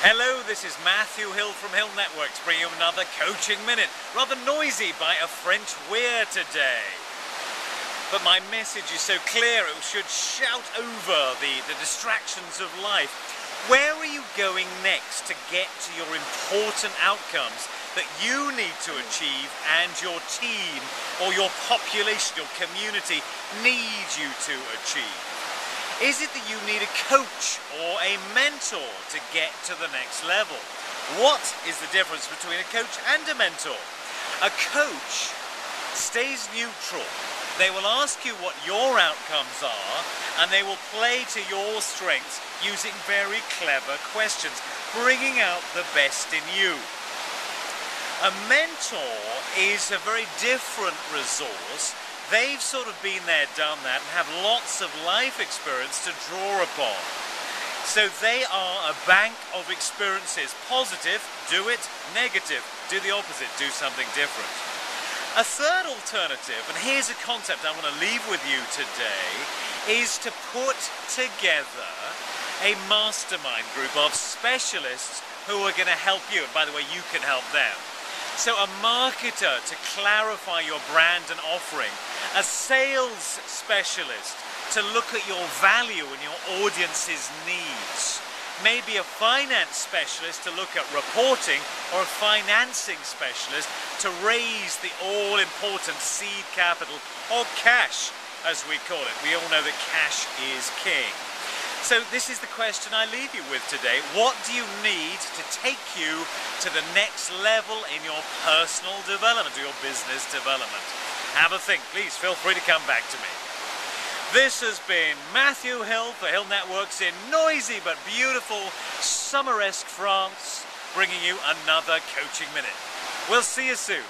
Hello, this is Matthew Hill from Hill Networks bringing you another coaching minute. Rather noisy by a French weir today. But my message is so clear it should shout over the, the distractions of life. Where are you going next to get to your important outcomes that you need to achieve and your team or your population, your community needs you to achieve? Is it that you need a coach or a mentor to get to the next level? What is the difference between a coach and a mentor? A coach stays neutral. They will ask you what your outcomes are and they will play to your strengths using very clever questions, bringing out the best in you. A mentor is a very different resource They've sort of been there, done that, and have lots of life experience to draw upon. So they are a bank of experiences. Positive, do it. Negative, do the opposite, do something different. A third alternative, and here's a concept I want to leave with you today, is to put together a mastermind group of specialists who are going to help you. And by the way, you can help them. So a marketer to clarify your brand and offering, a sales specialist to look at your value and your audience's needs, maybe a finance specialist to look at reporting or a financing specialist to raise the all-important seed capital or cash as we call it. We all know that cash is king. So this is the question I leave you with today. What do you need to take you to the next level in your personal development or your business development? Have a think. Please feel free to come back to me. This has been Matthew Hill for Hill Networks in noisy but beautiful summeresque France, bringing you another coaching minute. We'll see you soon.